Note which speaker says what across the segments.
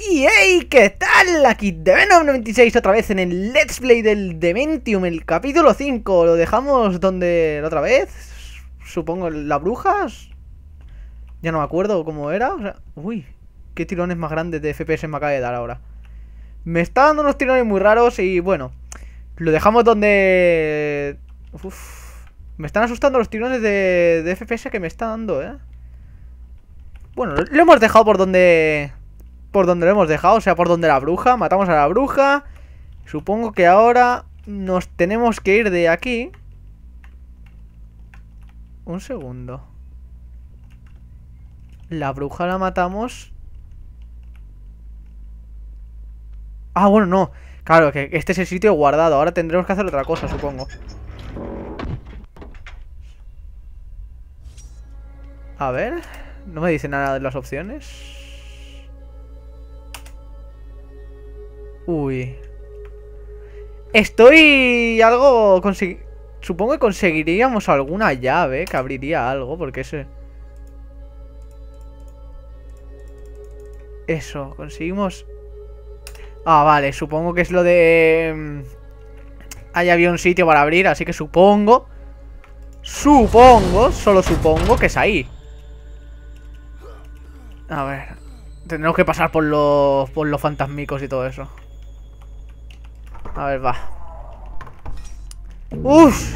Speaker 1: Y hey, ¿qué tal? Aquí de Venom96 otra vez en el Let's Play del Dementium, el capítulo 5. ¿Lo dejamos donde la otra vez? Supongo, ¿la brujas? Ya no me acuerdo cómo era. O sea, uy, qué tirones más grandes de FPS me acaba de dar ahora. Me está dando unos tirones muy raros y bueno, lo dejamos donde... Uf, me están asustando los tirones de, de FPS que me está dando, ¿eh? Bueno, lo hemos dejado por donde por donde lo hemos dejado, o sea, por donde la bruja. Matamos a la bruja. Supongo que ahora nos tenemos que ir de aquí. Un segundo. La bruja la matamos. Ah, bueno, no. Claro, que este es el sitio guardado. Ahora tendremos que hacer otra cosa, supongo. A ver. No me dice nada de las opciones. Uy. Estoy algo... Supongo que conseguiríamos alguna llave que abriría algo, porque ese... Eso, conseguimos... Ah, vale, supongo que es lo de... Mm, ahí había un sitio para abrir, así que supongo... Supongo, solo supongo que es ahí. A ver... Tendremos que pasar por los, por los fantasmicos y todo eso. A ver, va. Uf.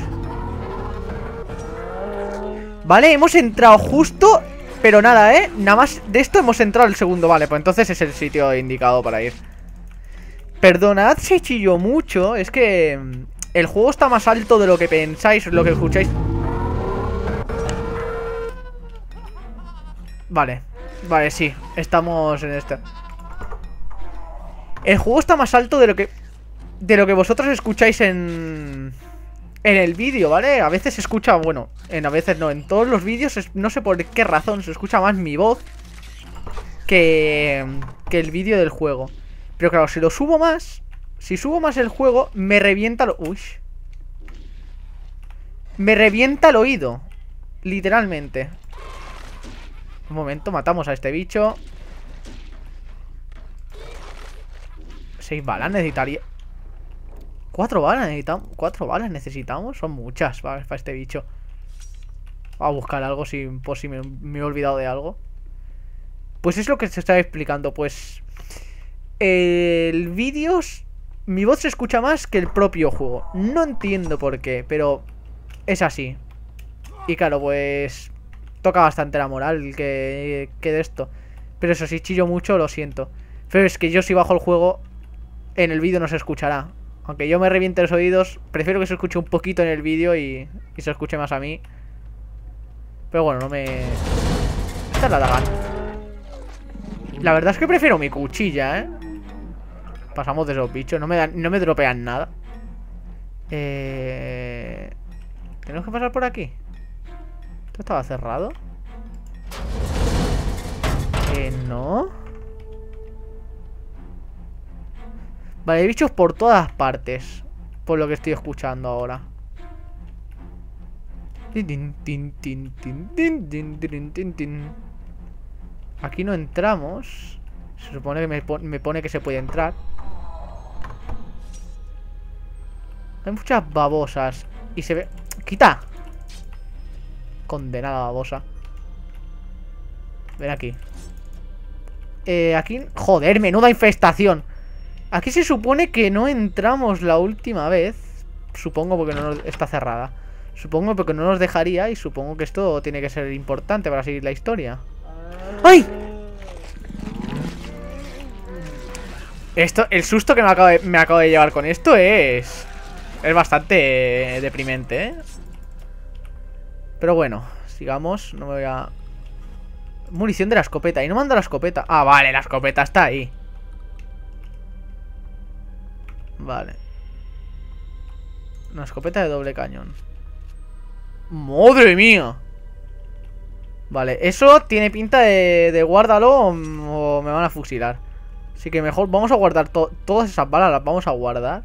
Speaker 1: Vale, hemos entrado justo Pero nada, ¿eh? Nada más de esto hemos entrado el segundo Vale, pues entonces es el sitio indicado para ir Perdonad si chillo mucho Es que mm, el juego está más alto de lo que pensáis Lo que escucháis Vale Vale, sí, estamos en este El juego está más alto de lo que de lo que vosotros escucháis en... En el vídeo, ¿vale? A veces se escucha, bueno, en a veces no, en todos los vídeos, no sé por qué razón, se escucha más mi voz que, que el vídeo del juego. Pero claro, si lo subo más, si subo más el juego, me revienta lo... Uy. Me revienta el oído, literalmente. Un momento, matamos a este bicho. Seis balas necesitaría... Cuatro balas necesitamos. Cuatro balas necesitamos. Son muchas para, este bicho. Voy a buscar algo si, por si me, he olvidado de algo. Pues es lo que se está explicando. Pues. El vídeo. Mi voz se escucha más que el propio juego. No entiendo por qué, pero es así. Y claro, pues. Toca bastante la moral que, que de esto. Pero eso, si chillo mucho, lo siento. Pero es que yo si bajo el juego, en el vídeo no se escuchará. Aunque yo me reviente los oídos, prefiero que se escuche un poquito en el vídeo y, se escuche más a mí. Pero bueno, no me... Esta es la. La verdad es que prefiero mi cuchilla, ¿eh? Pasamos de esos bichos, no me, no me dropean nada. Eh... ¿Tenemos que pasar por aquí? ¿Esto estaba cerrado? Eh, no... Vale, bichos por todas partes. Por lo que estoy escuchando ahora. Aquí no entramos. Se supone que me, pone que se puede entrar. Hay muchas babosas. Y se ve... ¡Quita! Condenada babosa. Ven aquí. Eh, aquí... Joder, menuda infestación. Aquí se supone que no entramos la última vez. Supongo porque no está cerrada. Supongo porque no nos dejaría y supongo que esto tiene que ser importante para seguir la historia. ¡Ay! Esto, el susto que me acabo, de, llevar con esto es... Es bastante deprimente, ¿eh? Pero bueno, sigamos. No me voy a... Munición de la escopeta. Y no manda la escopeta. Ah, vale, la escopeta está ahí. Vale. Una escopeta de doble cañón. ¡Madre mía! Vale, eso tiene pinta de, de guárdalo o, me van a fusilar. Así que mejor vamos a guardar todas esas balas, las vamos a guardar.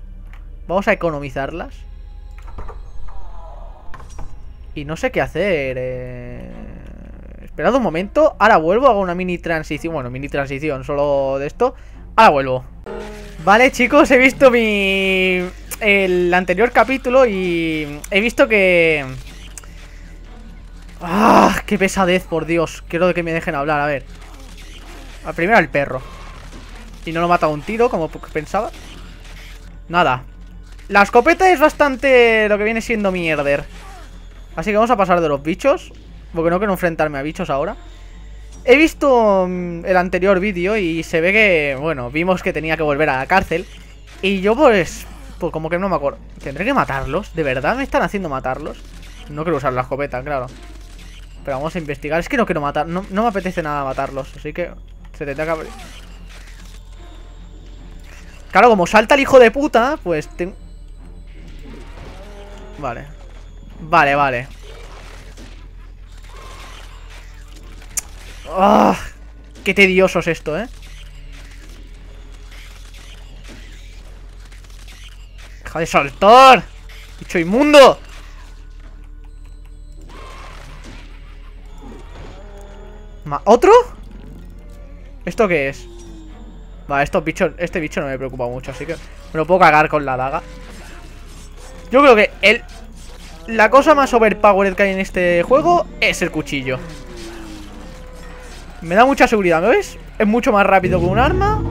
Speaker 1: Vamos a economizarlas. Y no sé qué hacer. Eh... Esperad un momento, ahora vuelvo, hago una mini transición Bueno, mini transición, solo de esto Ahora vuelvo Vale, chicos, he visto mi... El anterior capítulo y he visto que... ¡Ah! ¡Qué pesadez, por Dios! Quiero que me dejen hablar, a ver. Primero el perro. Y no lo mata un tiro, como pensaba. Nada. La escopeta es bastante lo que viene siendo mierder. Así que vamos a pasar de los bichos Porque no quiero enfrentarme a bichos ahora He visto mm, el anterior vídeo y se ve que, bueno, vimos que tenía que volver a la cárcel. Y yo pues, pues como que no me acuerdo. ¿Tendré que matarlos? ¿De verdad me están haciendo matarlos? No quiero usar la escopeta, claro. Pero vamos a investigar. Es que no quiero matar, no, no me apetece nada matarlos Así que se tendrá que abrir. Claro, como salta el hijo de puta Pues tengo... Vale. Vale, vale ¡Ah! ¡Qué tedioso es esto, eh! ¡Deja de saltar! ¡Bicho inmundo! ¿Otro? ¿Esto qué es? Vale, estos bichos, este bicho no me preocupa mucho Así que me lo puedo cagar con la daga Yo creo que el La cosa más overpowered que hay en este juego Es el cuchillo Me da mucha seguridad, ¿me ves? Es mucho más rápido que un arma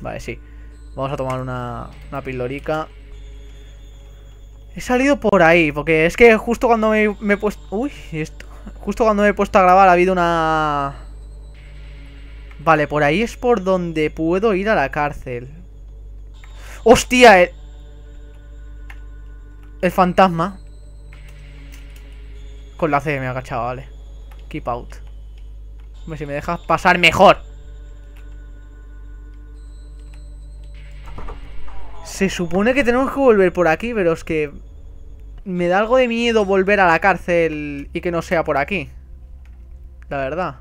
Speaker 1: Vale, sí Vamos a tomar una, una pildorica He salido por ahí Porque es que justo cuando me, me he puesto... Uy, esto Justo cuando me he puesto a grabar ha habido una... Vale, por ahí es por donde puedo ir a la cárcel. ¡Hostia! El, el fantasma. Con la C me ha agachado, vale. Keep out. Hombre, si me dejas pasar mejor. Se supone que tenemos que volver por aquí, pero es que... Me da algo de miedo volver a la cárcel y que no sea por aquí. La verdad.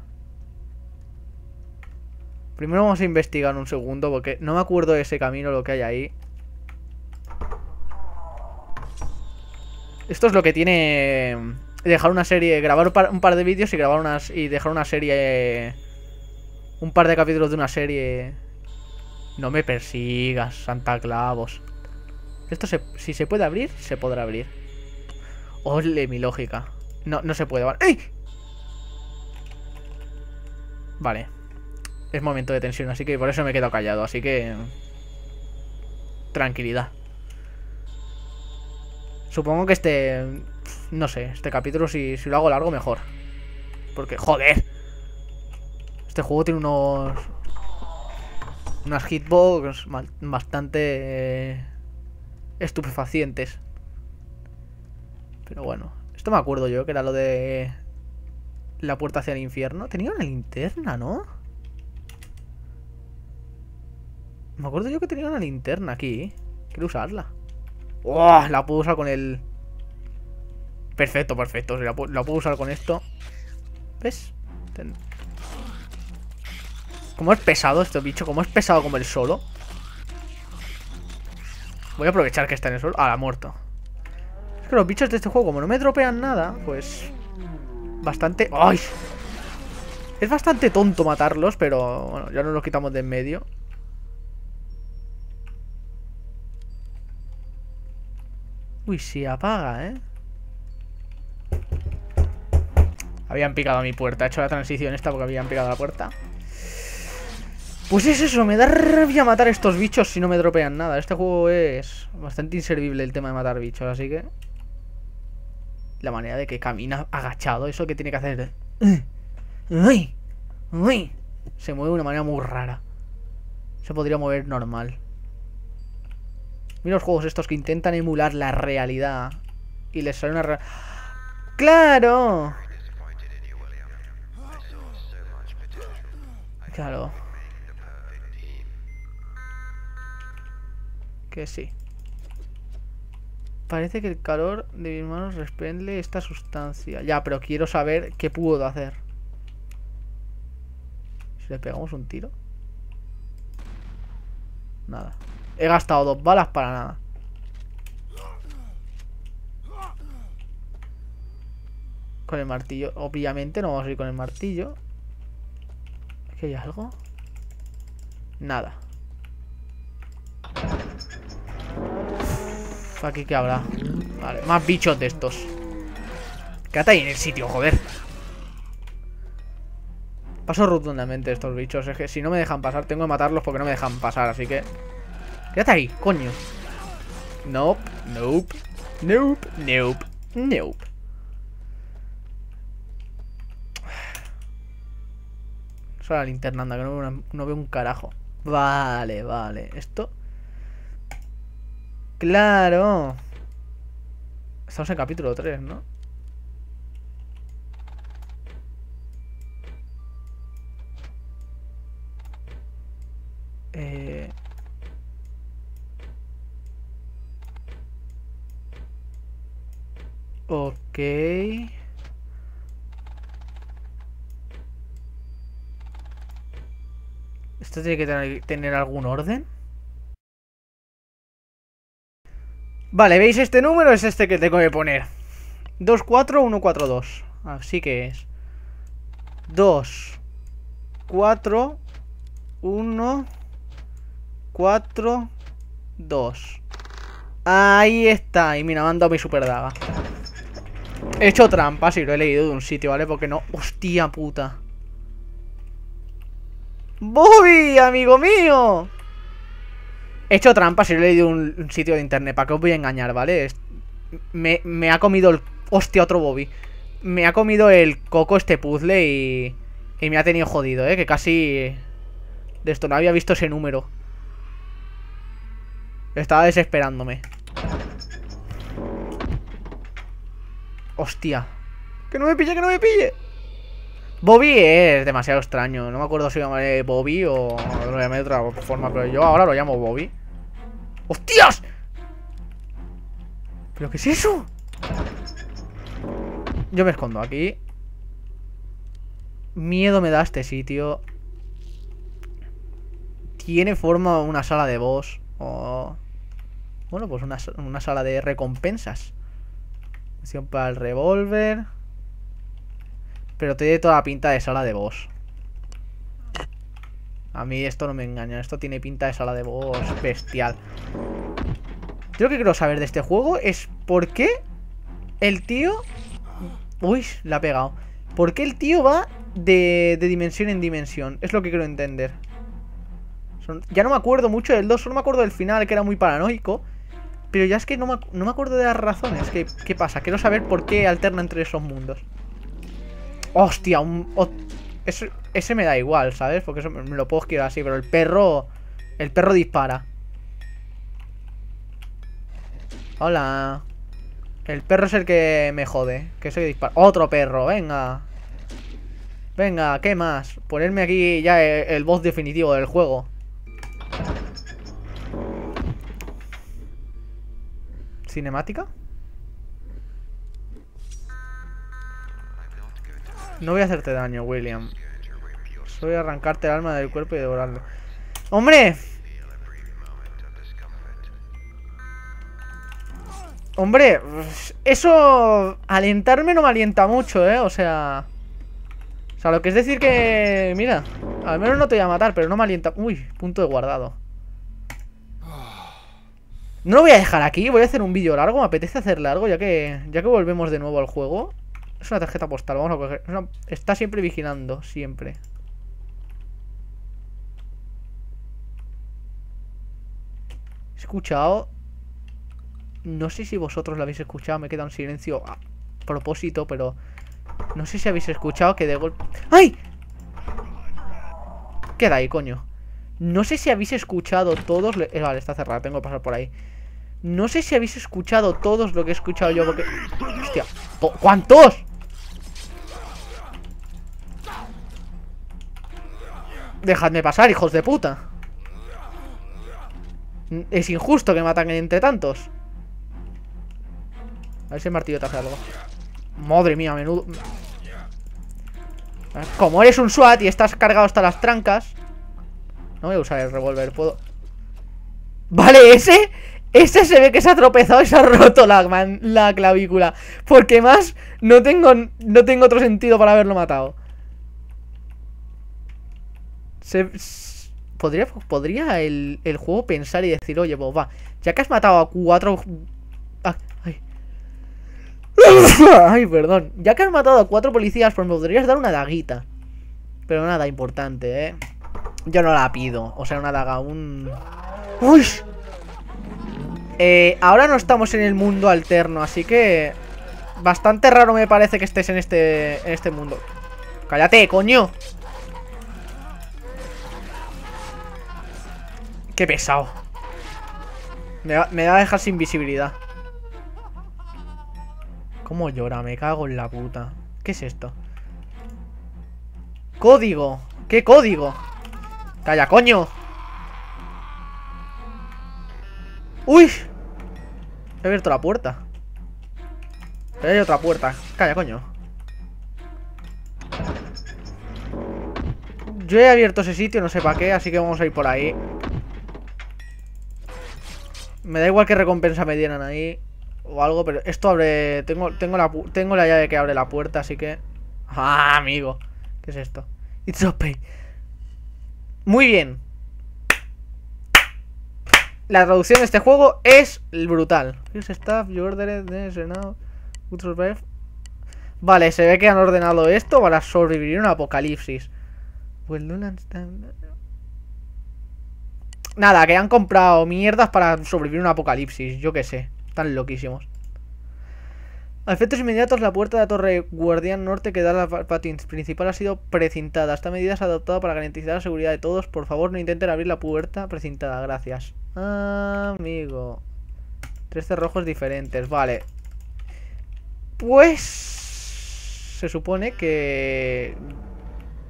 Speaker 1: Primero vamos a investigar un segundo porque no me acuerdo de ese camino, lo que hay ahí. Esto es lo que tiene dejar una serie, grabar un par de vídeos y grabar unas y dejar una serie un par de capítulos de una serie. No me persigas, Santa Clavos. Esto si se puede abrir, se podrá abrir. Ole, mi lógica. No, no se puede. ¡Ey! Vale. Es momento de tensión, así que por eso me he quedado callado, así que... Tranquilidad. Supongo que este... No sé, este capítulo si, si lo hago largo mejor. Porque, joder. Este juego tiene unos... Unas hitbox bastante... Eh, estupefacientes. Pero bueno. Esto me acuerdo yo, que era lo de... La puerta hacia el infierno. Tenía una linterna, ¿no? Me acuerdo yo que tenía una linterna aquí. Quiero usarla. ¡Oh! La puedo usar con el... Perfecto, perfecto. La, puedo usar con esto. ¿Ves? Como es pesado este bicho. Como es pesado como el solo. Voy a aprovechar que está en el solo. Ah, ha muerto. Es que los bichos de este juego, como no me dropean nada, pues... Bastante... ¡Ay! Es bastante tonto matarlos, pero... Bueno, ya nos los quitamos de en medio. Uy, se apaga, ¿eh? Habían picado a mi puerta. He hecho la transición esta porque habían picado la puerta. Pues es eso, me da rabia matar a estos bichos si no me dropean nada. Este juego es bastante inservible el tema de matar bichos, así que... La manera de que camina agachado, eso que tiene que hacer... ¡Uy! Se mueve de una manera muy rara. Se podría mover normal. Mira los juegos estos que intentan emular la realidad. Y les sale una... ¡Claro! Claro. Que sí. Parece que el calor de mis manos respende esta sustancia. Ya, pero quiero saber qué puedo hacer. Si le pegamos un tiro. Nada. He gastado dos balas para nada. Con el martillo. Obviamente no vamos a ir con el martillo. ¿Aquí hay algo? Nada. Aquí que habrá. Vale, más bichos de estos. Quédate ahí en el sitio, joder. Paso rotundamente estos bichos. Es que si no me dejan pasar, tengo que matarlos porque no me dejan pasar. Así que... Quédate ahí, coño. Nope, nope, nope, nope, nope. Solo la linterna, que no veo, una- no veo un carajo. Vale, vale. Esto... Claro. Estamos en capítulo 3, ¿no? Eh... Ok. ¿Esto tiene que tener, algún orden? Vale, ¿veis este número? Es este que tengo que poner. 24142. Así que es. 2, 4, 1, 4, 2. Ahí está. Y mira, me han dado mi super daga. He hecho trampas y lo he leído de un sitio, ¿vale? Porque no... ¡Hostia puta! ¡Bobby, amigo mío! He hecho trampas y lo he leído un, sitio de internet. ¿Para qué os voy a engañar, vale? Me, me ha comido el... ¡Hostia, otro Bobby! Me ha comido el coco este puzzle y... Y me ha tenido jodido, ¿eh? Que casi... De esto no había visto ese número. Estaba desesperándome. Hostia. Que no me pille, que no me pille. Bobby es demasiado extraño. No me acuerdo si lo llamaré Bobby o lo llamé de otra forma, pero yo ahora lo llamo Bobby. ¡Hostias! ¿Pero qué es eso? Yo me escondo aquí. Miedo me da este sitio. Tiene forma una sala de boss. O... Bueno, pues una, una sala de recompensas. Opción para el revólver. Pero tiene toda la pinta de sala de boss. A mí esto no me engaña. Esto tiene pinta de sala de boss bestial. Yo lo que quiero saber de este juego es por qué el tío... Uy, la ha pegado. ¿Por qué el tío va de, de dimensión en dimensión? Es lo que quiero entender. Ya no me acuerdo mucho del 2, solo me acuerdo del final que era muy paranoico. Pero ya es que no me, no me acuerdo de las razones. ¿Qué, ¿Qué pasa? Quiero saber por qué alterna entre esos mundos. Hostia, un, ese, me da igual, ¿sabes? Porque eso me, lo puedo esquivar así, pero el perro... El perro dispara. Hola. El perro es el que me jode. Que soy dispara. Otro perro, venga. Venga, ¿qué más? Ponerme aquí ya el, el boss definitivo del juego. ¿Cinemática? No voy a hacerte daño, William. Voy a arrancarte el alma del cuerpo y devorarlo. ¡Hombre! Hombre, eso alentarme no me alienta mucho, ¿eh? O sea... O sea, lo que es decir que... Mira, al menos no te voy a matar, pero no me alienta... Uy, punto de guardado. No lo voy a dejar aquí, voy a hacer un vídeo largo, me apetece hacer largo, ya que ya que volvemos de nuevo al juego. Es una tarjeta postal, vamos a coger. Está siempre vigilando, siempre. He escuchado. No sé si vosotros lo habéis escuchado, me queda un silencio a propósito, pero. No sé si habéis escuchado que de golpe. ¡Ay! Queda ahí, coño. No sé si habéis escuchado todos. eh, vale, está cerrada, tengo que pasar por ahí. No sé si habéis escuchado todos lo que he escuchado yo, porque. Hostia, ¿po- ¿cuántos? Dejadme pasar, hijos de puta. Es injusto que me entre tantos. A ver si el martillo te hace algo. Madre mía, menudo. Como eres un SWAT y estás cargado hasta las trancas. No voy a usar el revólver, puedo. Vale, ese. Ese se ve que se ha tropezado y se ha roto la, la clavícula. Porque más no tengo, no tengo otro sentido para haberlo matado. Se, podría podría el, el, juego pensar y decir, oye, pues va, ya que has matado a cuatro... Ah, ay. ay, perdón. Ya que has matado a cuatro policías, pues me podrías dar una daguita. Pero nada importante, ¿eh? Yo no la pido. O sea, una daga, un... ¡Uy! Eh, ahora no estamos en el mundo alterno, así que... Bastante raro me parece que estés en este, en este mundo. ¡Cállate, coño! Qué pesado. Me va, a dejar sin visibilidad. ¿Cómo llora? Me cago en la puta. ¿Qué es esto? Código. ¿Qué código? Calla, coño. ¡Uy! He abierto la puerta. Hay otra puerta. Calla, coño. Yo he abierto ese sitio, no sé para qué, así que vamos a ir por ahí. Me da igual qué recompensa me dieran ahí. O algo, pero esto abre... Tengo, tengo, la, tengo la llave que abre la puerta, así que... ¡Ah, amigo! ¿Qué es esto? It's open. Muy bien. La traducción de este juego es brutal. Vale, se ve que han ordenado esto para sobrevivir un apocalipsis. Nada, que han comprado mierdas para sobrevivir un apocalipsis. Yo qué sé. Están loquísimos. A efectos inmediatos, la puerta de la torre guardián norte que da la patio principal ha sido precintada. Esta medida se ha para garantizar la seguridad de todos. Por favor, no intenten abrir la puerta precintada. Gracias. amigo. Tres cerrojos diferentes. Vale. Pues... Se supone que...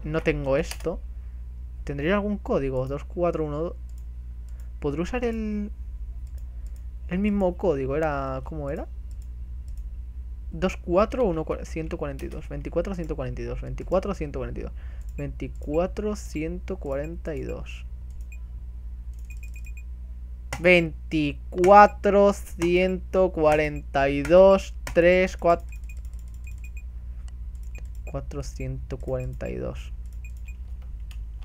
Speaker 1: No tengo esto. ¿Tendría algún código? 2412... ¿Podré usar el... El mismo código? ¿Era... ¿Cómo era? 24 1 142 24 142 24 142 24 142 24 142 3 4 442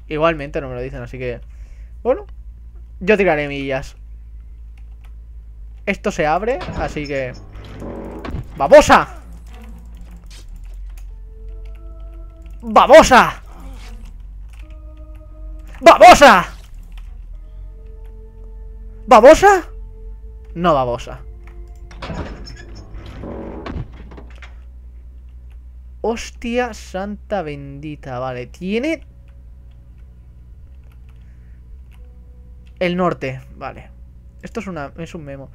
Speaker 1: Igualmente no me lo dicen, así que Bueno Yo tiraré millas Esto se abre, así que ¡Babosa! ¡Babosa! ¡Babosa! ¿Babosa? No babosa. Hostia santa bendita. Vale, tiene... El norte, vale. Esto es, una, es un memo.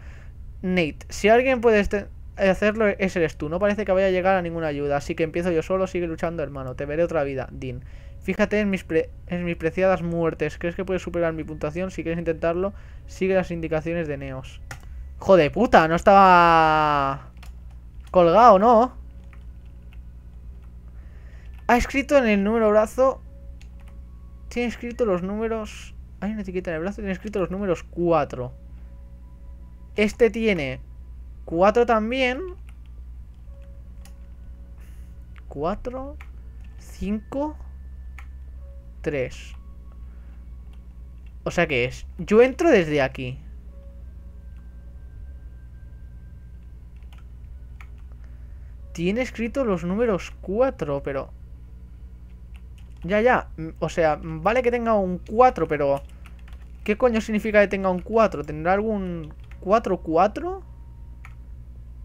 Speaker 1: Nate, si alguien puede... Este hacerlo ese eres tú. No parece que vaya a llegar a ninguna ayuda. Así que empiezo yo solo. Sigue luchando, hermano. Te veré otra vida, Dean. Fíjate en mis, en mis preciadas muertes. ¿Crees que puedes superar mi puntuación? Si quieres intentarlo, sigue las indicaciones de Neos. Joder, puta, no estaba colgado, ¿no? Ha escrito en el número brazo. Tiene escrito los números. Hay una etiqueta en el brazo. Tiene escrito los números 4. Este tiene 4 también. 4, 5, 3. O sea que es. Yo entro desde aquí. Tiene escrito los números 4, pero... Ya, ya. O sea, vale que tenga un 4, pero... ¿Qué coño significa que tenga un 4? ¿Tendrá algún 4, 4?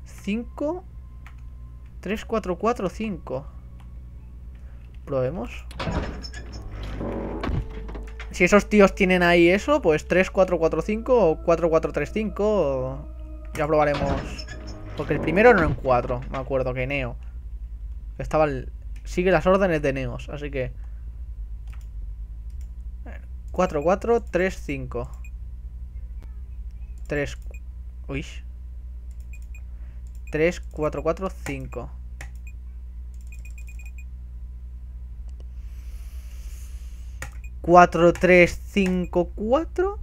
Speaker 1: 5 3, 4, 4, 5 Probemos Si esos tíos tienen ahí eso Pues 3, 4, 4, 5 O 4, 4, 3, 5 Ya probaremos Porque el primero era en 4 Me acuerdo que Neo Estaba el... Sigue las órdenes de Neos Así que 4, 4, 3, 5. 3. Uy. 3, 4, 4, 5. Cuatro, tres, cinco, cuatro.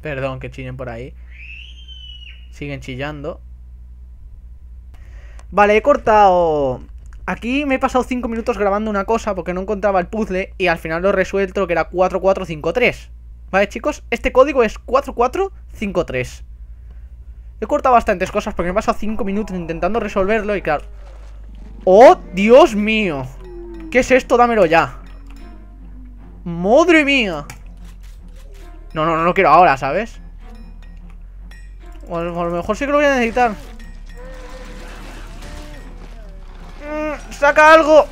Speaker 1: Perdón que chillen por ahí. Siguen chillando. Vale, he cortado... Aquí me he pasado 5 minutos grabando una cosa porque no encontraba el puzzle y al final lo he resuelto que era 4453. Vale, chicos, este código es 4453. He cortado bastantes cosas porque me he pasado 5 minutos intentando resolverlo y claro... ¡Oh, Dios mío! ¿Qué es esto? Dámelo ya. ¡Madre mía! No, no, no lo quiero ahora, ¿sabes? a lo mejor sí que lo voy a necesitar. ¡Saca algo!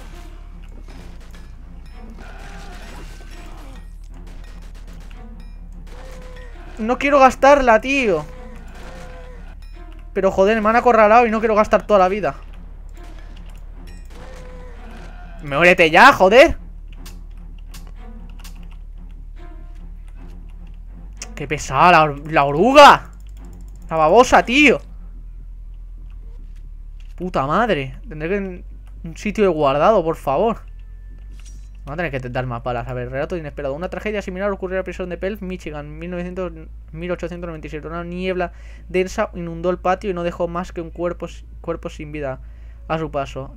Speaker 1: No quiero gastarla, tío. Pero joder, me han acorralado y no quiero gastar toda la vida. Muérete ya, joder. Qué pesada la, la oruga. La babosa, tío. Puta madre. Tendré que... Un sitio de guardado, por favor. Vamos a tener que dar más balas. A ver, relato inesperado. Una tragedia similar ocurrió en la prisión de Pelf, Michigan, 1900, 1897. Una niebla densa inundó el patio y no dejó más que un cuerpo, cuerpo sin vida a su paso.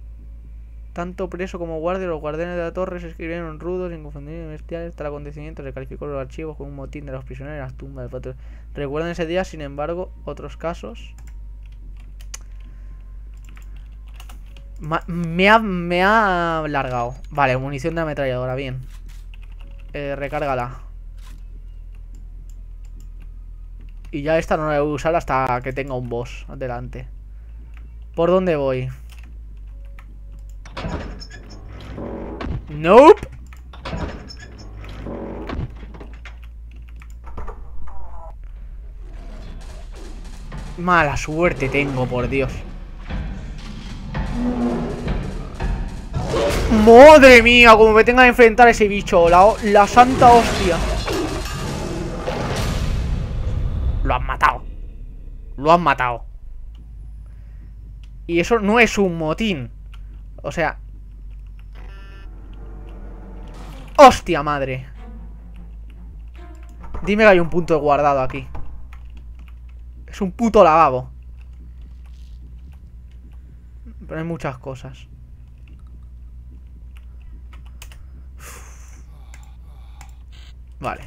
Speaker 1: Tanto preso como guardia, los guardianes de la torre se escribieron rudos, inconfundibles bestiales. Tal acontecimiento se calificó los archivos como un motín de los prisioneros en las tumbas del patio. Recuerdan ese día, sin embargo, otros casos. Me, ha, me ha largado. Vale, munición de ametralladora, bien. Eh, recárgala. Y ya esta no la voy a usar hasta que tenga un boss adelante. ¿Por dónde voy? Nope. Mala suerte tengo, por Dios. Madre mía, como me tenga que enfrentar a ese bicho la, la santa hostia. Lo han matado. Lo han matado. Y eso no es un motín. O sea. ¡Hostia madre! Dime que hay un punto guardado aquí. Es un puto lavabo. Pero hay muchas cosas Vale.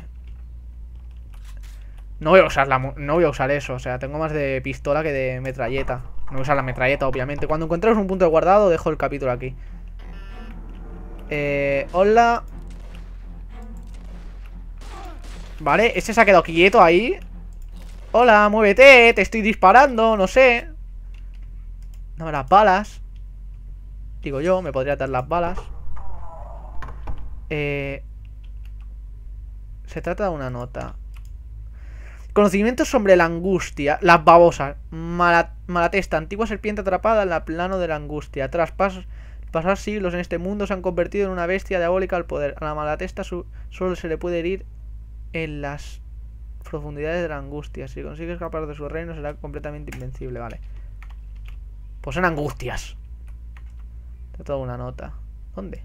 Speaker 1: No voy a usar no voy a usar eso, o sea, tengo más de pistola que de metralleta. No voy a usar la metralleta, obviamente. Cuando encontremos un punto de guardado, dejo el capítulo aquí. Eh, hola. Vale, ese se ha quedado quieto ahí. Hola, muévete, te estoy disparando, no sé. Dame las balas. Digo yo, me podría dar las balas. Eh, se trata de una nota. Conocimientos sobre la angustia. Las babosas. malatesta. Antigua serpiente atrapada en el plano de la angustia. Tras pasar siglos en este mundo se han convertido en una bestia diabólica al poder. A la malatesta solo se le puede herir en las profundidades de la angustia. Si consigue escapar de su reino será completamente invencible. Vale. Pues en angustias. Trata de una nota. ¿Dónde?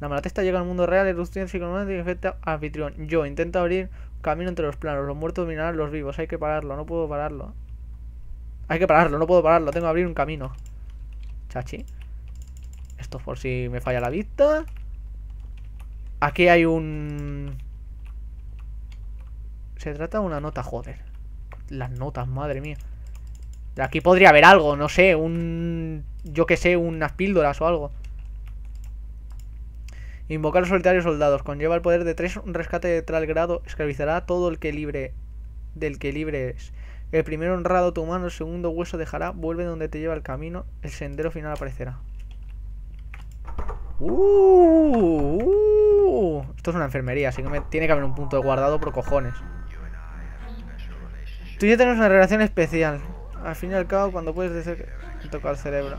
Speaker 1: La malatesta llega al mundo real, erupción psicológica y afecta al anfitrión. Yo intento abrir camino entre los planos. Los muertos dominarán los vivos. Hay que pararlo, no puedo pararlo. Hay que pararlo, no puedo pararlo. Tengo que abrir un camino. Chachi. Esto por si me falla la vista. Aquí hay un... Se trata de una nota, joder. Las notas, madre mía. Aquí podría haber algo, no sé, un... Yo que sé, unas píldoras o algo. Invocar a los solitarios soldados. Conlleva el poder de tres. Un rescate de tal grado esclavizará a todo el que libre. Del que libre es. El primero honrado tu mano, el segundo hueso dejará. Vuelve donde te lleva el camino. El sendero final aparecerá. Uh, uh. Esto es una enfermería, así que me... tiene que haber un punto de guardado por cojones. Tú ya tienes una relación especial. Al fin y al cabo, cuando puedes decir que toca el cerebro.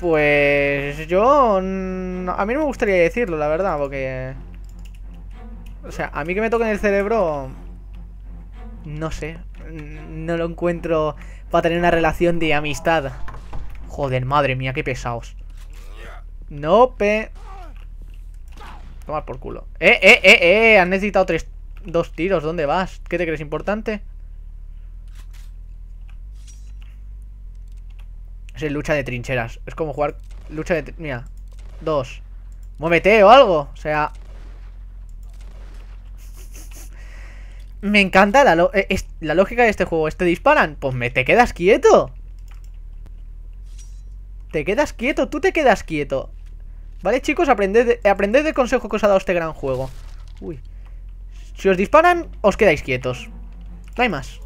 Speaker 1: Pues yo... A mí no me gustaría decirlo, la verdad, porque... O sea, a mí que me toque en el cerebro... No sé. No lo encuentro para tener una relación de amistad. Joder, madre mía, qué pesados. No, pe... Tomar por culo. Eh, eh, eh, eh. Han necesitado tres... dos tiros. ¿Dónde vas? ¿Qué te crees importante? Es lucha de trincheras. Es como jugar lucha de... Mira. Dos. Muévete o algo. O sea... Me encanta la, eh, la lógica de este juego. ¿Este disparan? Pues me te quedas quieto. Te quedas quieto, tú te quedas quieto. Vale, chicos, aprended, de, aprended consejo que os ha dado este gran juego. Uy. Si os disparan, os quedáis quietos. No hay más.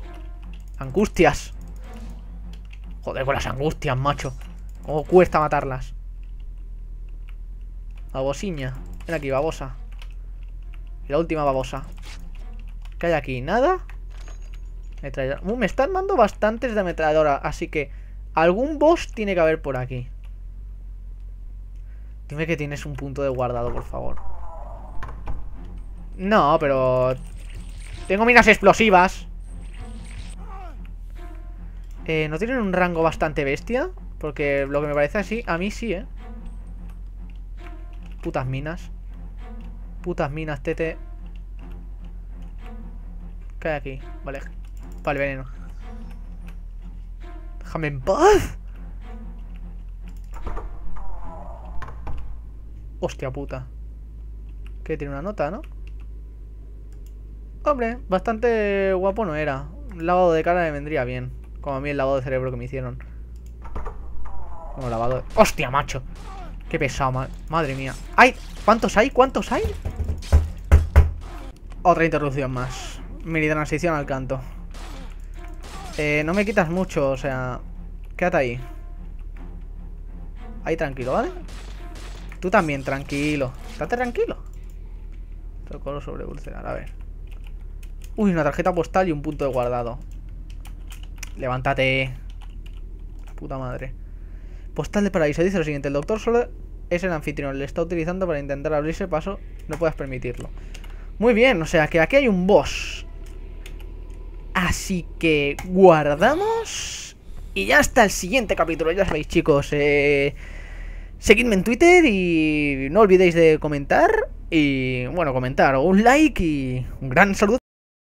Speaker 1: Angustias. Joder, con las angustias, macho. ¿Cómo cuesta matarlas? Babosiña. Ven aquí, babosa. La última babosa. ¿Qué hay aquí? ¿Nada? Uh, me están dando bastantes de ametralladora, así que algún boss tiene que haber por aquí. Dime que tienes un punto de guardado, por favor. No, pero... Tengo minas explosivas. Eh, ¿No tienen un rango bastante bestia? Porque lo que me parece así, a mí sí, ¿eh? Putas minas. Putas minas, tete. ¿Qué hay aquí? Vale. Vale, veneno. Déjame en paz. Hostia puta. Que tiene una nota, ¿no? Hombre, bastante guapo no era. Un lavado de cara me vendría bien. Como a mí el lavado de cerebro que me hicieron. Como lavado de... ¡Hostia, macho! Qué pesado, madre mía. ¡Ay! ¿Cuántos hay? ¿Cuántos hay? Otra interrupción más. Mini transición al canto. Eh, no me quitas mucho, o sea... Quédate ahí. Ahí tranquilo, ¿vale? Tú también, tranquilo. Estate tranquilo. Protocolo sobre evolucionar, a ver. Uy, una tarjeta postal y un punto de guardado. Levántate. Puta madre. Postal de paraíso. Dice lo siguiente. El doctor solo es el anfitrión. Le está utilizando para intentar abrirse paso. No puedas permitirlo. Muy bien. O sea que aquí hay un boss. Así que guardamos. Y ya hasta el siguiente capítulo. Ya sabéis, chicos. Eh... Seguidme en Twitter y no olvidéis de comentar. Y bueno, comentar un like y un gran saludo.